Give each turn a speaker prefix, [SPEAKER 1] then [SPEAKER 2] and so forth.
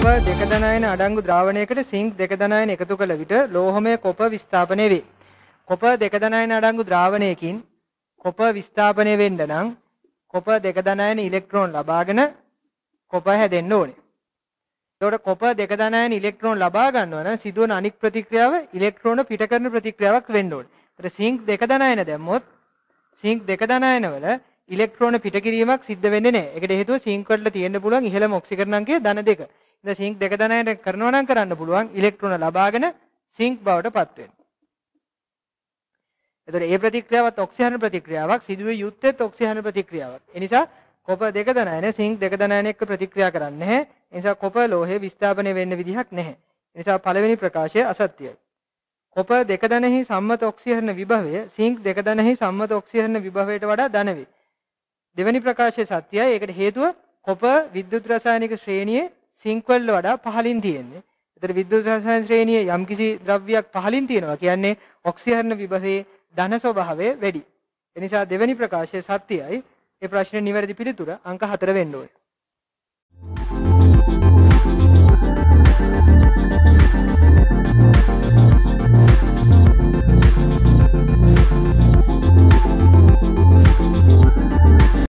[SPEAKER 1] කොප දෙක දනයන අඩංගු ද්‍රාවණයකට සිංක් දෙක දනයන එකතු කළ විට ලෝහමය කොප විස්ථාපනය වේ. කොප දෙක දනයන අඩංගු ද්‍රාවණයකින් කොප විස්ථාපනය වෙන්න නම් කොප දෙක දනයන ඉලෙක්ට්‍රෝන ලබාගෙන කොප හැදෙන්න ඕනේ. එතකොට කොප දෙක දනයන ඉලෙක්ට්‍රෝන ලබා ගන්නවා නම් සිදුවන අනික් ප්‍රතික්‍රියාව ඉලෙක්ට්‍රෝන පිට කරන ප්‍රතික්‍රියාවක් වෙන්න ඕනේ. ඒතර සිංක් දෙක දනයන දැම්මොත් සිංක් දෙක දනයන වල ඉලෙක්ට්‍රෝන පිට කිරීමක් සිද්ධ වෙන්නේ නැහැ. ඒකට හේතුව සිංක් වල තියෙන්න පුළුවන් ඉහළම ඔක්සිකරණ අංකය ධන දෙක. ඉතින් සිංක් දෙක දනයන කරනවා නම් කරන්න පුළුවන් ඉලෙක්ට්‍රෝන ලබාගෙන සිංක් බවට පත් වෙන්න. එතකොට මේ ප්‍රතික්‍රියාවත් ඔක්සිජන් ප්‍රතික්‍රියාවක් සිදුවේ යුත්තේත් ඔක්සිජන් ප්‍රතික්‍රියාවක්. ඒ නිසා කොප දෙක දනයන සිංක් දෙක දනයන එක්ක ප්‍රතික්‍රියා කරන්නේ නැහැ. ඒ නිසා කොප ලෝහය විස්ථාපනය වෙන්න විදිහක් නැහැ. ඒ නිසා පළවෙනි ප්‍රකාශය අසත්‍යයි. කොප දෙක දනෙහි සම්මත ඔක්සිජන් විභවය සිංක් දෙක දනෙහි සම්මත ඔක්සිජන් විභවයට වඩා ධන වේ. දෙවැනි ප්‍රකාශය සත්‍යයි. ඒකට හේතුව කොප විද්‍යුත් රසායනික ශ්‍රේණියේ සිංක් වල වඩා පහළින් තියෙන්නේ. ඒතර විද්‍යුත් රසායන ශ්‍රේණියේ යම්කිසි ද්‍රව්‍යයක් පහළින් තියෙනවා කියන්නේ ඔක්සිජන් විභවයේ ධන ස්වභාවය වැඩි. එනිසා දෙවැනි ප්‍රකාශය සත්‍යයි. ඒ ප්‍රශ්නේ නිවැරදි පිළිතුර අංක 4 වෙන්න ඕනේ.